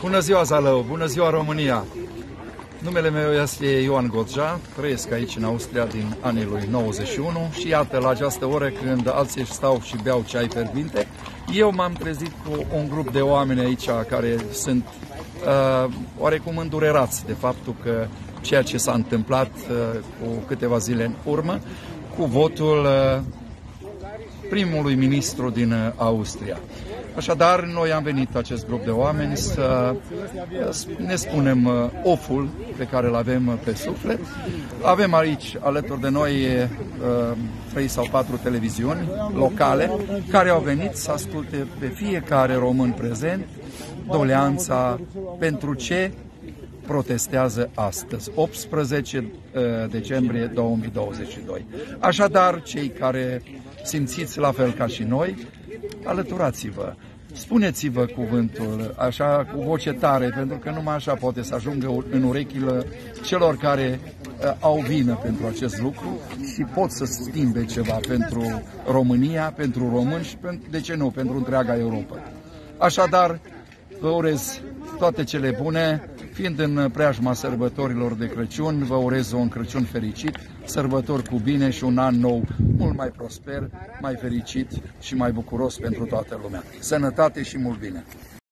Bună ziua, Zalău! Bună ziua, România! Numele meu este Ioan Godja, trăiesc aici în Austria din anii lui 91 și iată, la această oră când alții stau și beau ceai ferbinte, eu m-am trezit cu un grup de oameni aici care sunt uh, oarecum îndurerați de faptul că ceea ce s-a întâmplat uh, cu câteva zile în urmă, cu votul uh, primului ministru din uh, Austria. Așadar, noi am venit acest grup de oameni să ne spunem uh, oful pe care îl avem pe suflet. Avem aici, alături de noi, uh, trei sau patru televiziuni locale care au venit să asculte pe fiecare român prezent doleanța pentru ce protestează astăzi, 18 decembrie 2022. Așadar, cei care simțiți la fel ca și noi, alăturați-vă. Spuneți-vă cuvântul, așa, cu voce tare, pentru că numai așa poate să ajungă în urechile celor care uh, au vină pentru acest lucru și pot să schimbe ceva pentru România, pentru români și, pentru, de ce nu, pentru întreaga Europa. Așadar, vă urez toate cele bune, fiind în preajma sărbătorilor de Crăciun, vă urez un Crăciun fericit, sărbători cu bine și un an nou mult mai prosper, mai fericit și mai bucuros pentru toată lumea. Sănătate și mult bine!